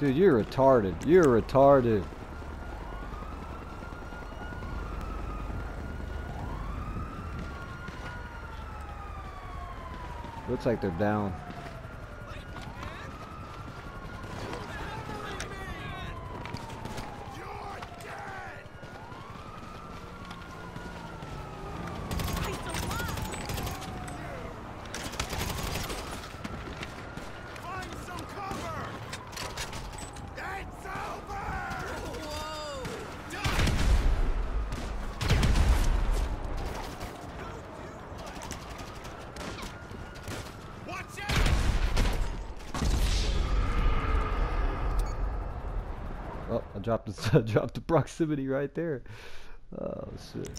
Dude, you're retarded. You're retarded. Looks like they're down. Dropped the the proximity right there. Oh shit.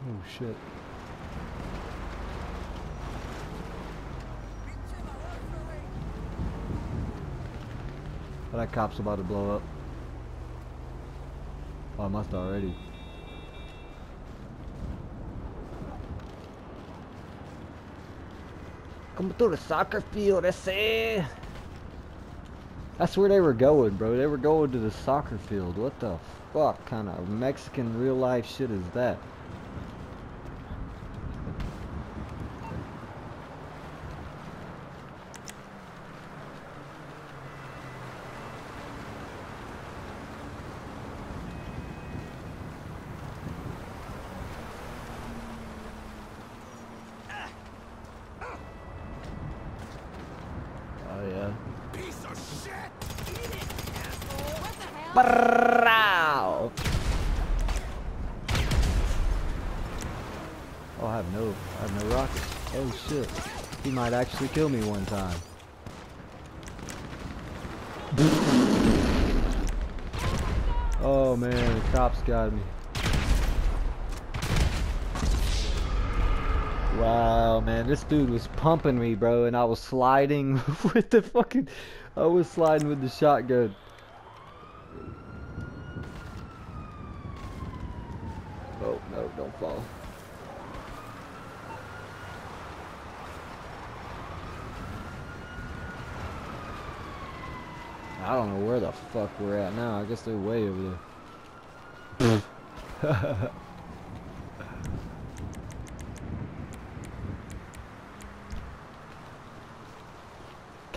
Oh shit. That cop's about to blow up. Oh, I must already. Coming through the soccer field, that's it. That's where they were going, bro. They were going to the soccer field. What the fuck kind of Mexican real life shit is that? Oh yeah. Piece of shit! Brow. Oh, I have no, I have no rockets. Oh shit. He might actually kill me one time. oh man, the cops got me. Wow, man, this dude was pumping me, bro, and I was sliding with the fucking, I was sliding with the shotgun. Oh, no, don't fall. I don't know where the fuck we're at now. I guess they're way over there.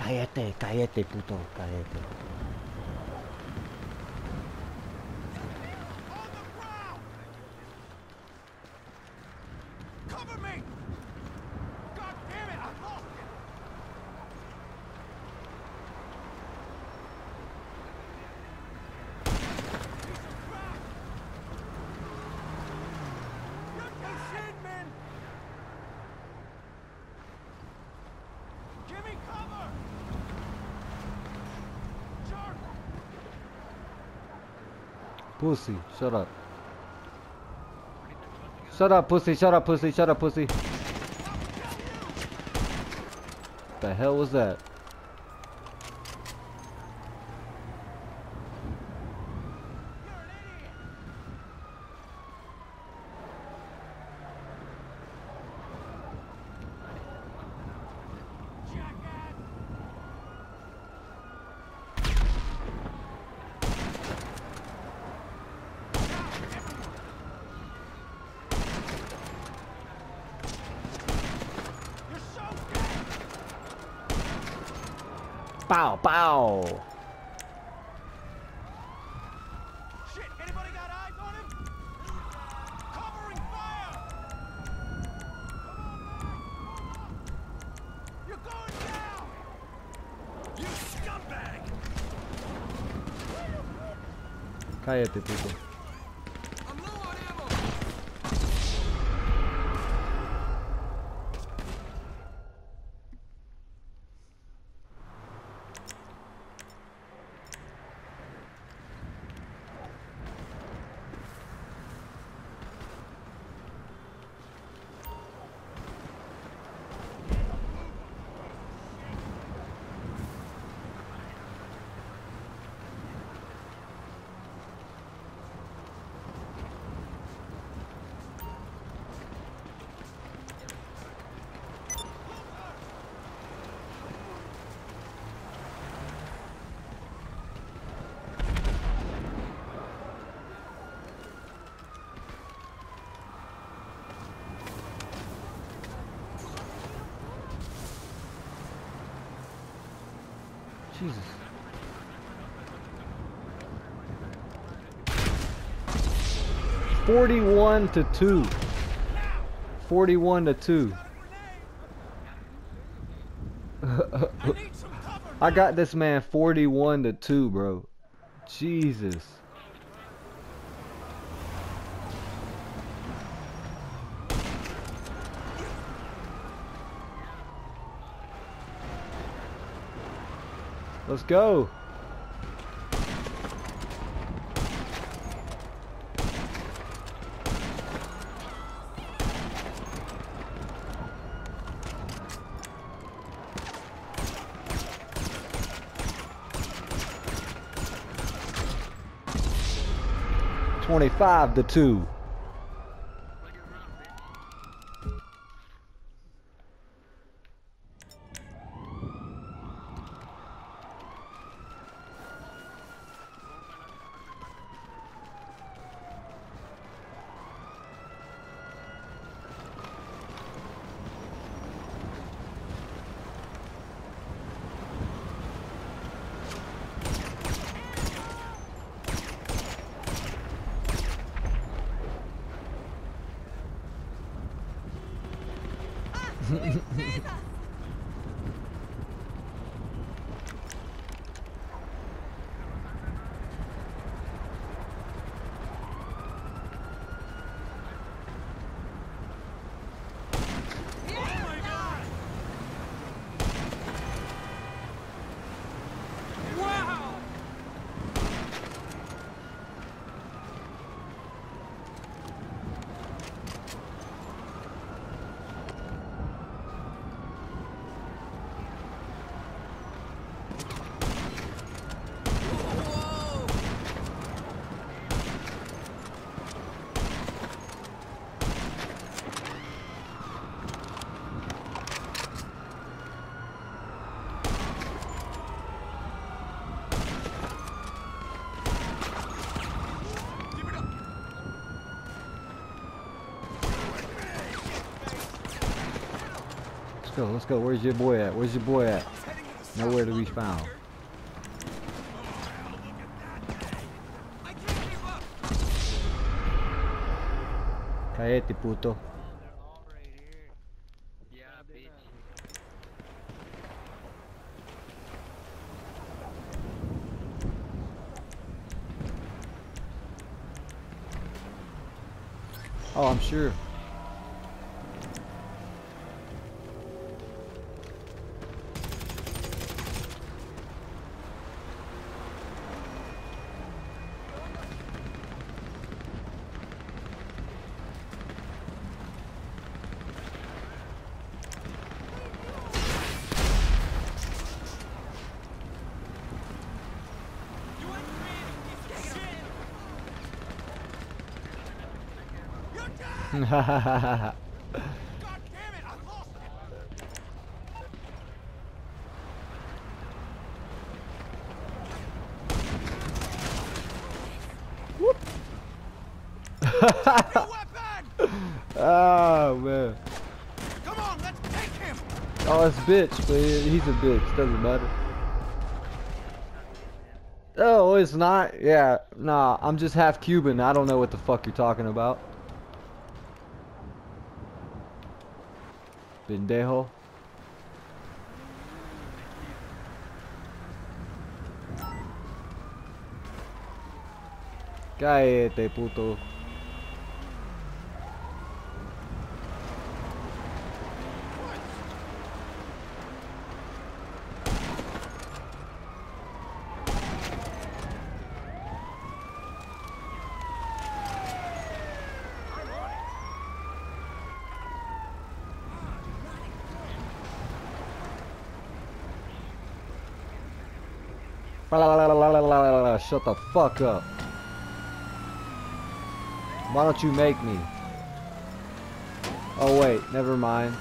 cállate, cállate, puto, cállate. Pussy, shut up. Shut up, pussy, shut up, pussy, shut up, pussy. The hell was that? You're an idiot! Jackass! You're so dead! Bow, bow. Shit, anybody got eyes on him? Covering fire! Come on, man! You're going down! You scumbag! Cállate. Jesus. Forty-one to two. Forty-one to two. I got this man 41 to 2, bro. Jesus. Let's go. Twenty-five to two. Go, let's go. Where's your boy at? Where's your boy at? Nowhere to be found. Cállate, puto. Oh, I'm sure. Oh, man. Oh, it's bitch, but he's a bitch. Doesn't matter. Oh, it's not? Yeah, nah, I'm just half Cuban. I don't know what the fuck you're talking about. Pendejo. Cállate, puto. Shut the fuck up. Why don't you make me? Oh wait, never mind.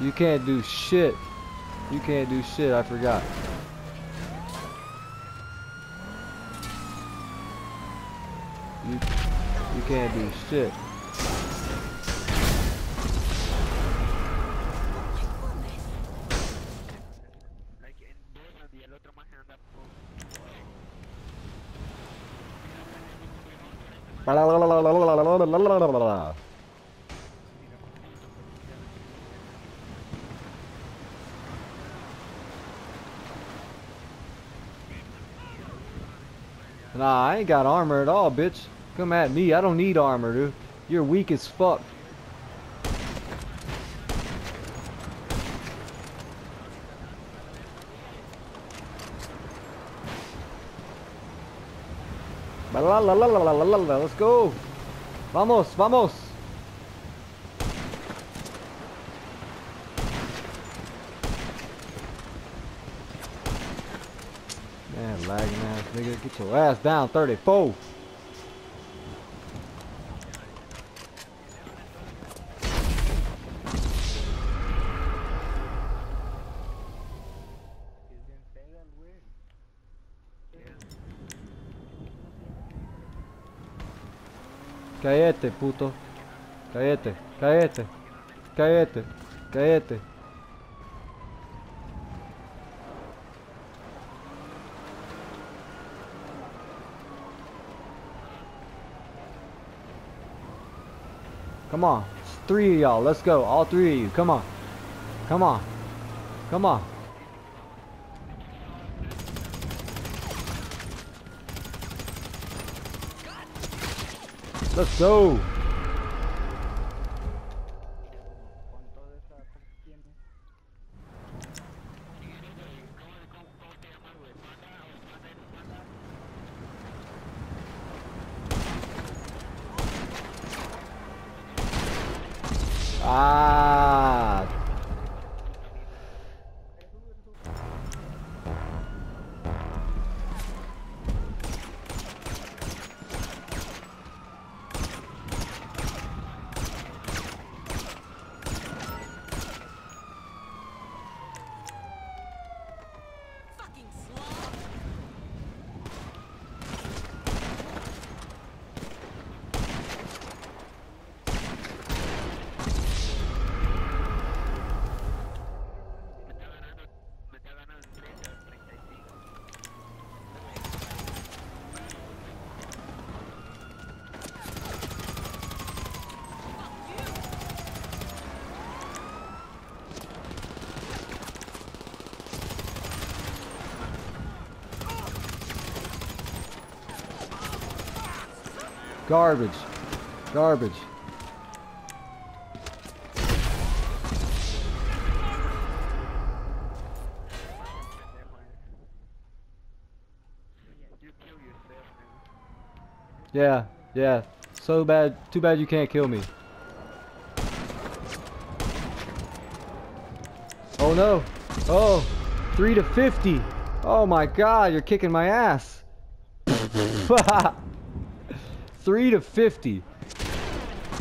You can't do shit. You can't do shit, I forgot. You you can't do shit. Nah, I ain't got armor at all, bitch. Come at me. I don't need armor, dude. You're weak as fuck. Let's go. Vamos, vamos. Man, lagging ass nigga. Get your ass down 34. Cállate, puto. Cállate, cállate. Cállate, cállate. Come on. It's three of y'all. Let's go. All three of you. Come on. Come on. Come on. Let's go. Ah. Garbage. Garbage. Yeah, yeah. So bad. Too bad you can't kill me. Oh no. Oh. 3 to 50. Oh my god, you're kicking my ass. 3 to 50.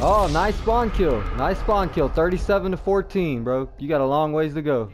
Oh, nice spawn kill. Nice spawn kill. 37 to 14, bro. You got a long ways to go.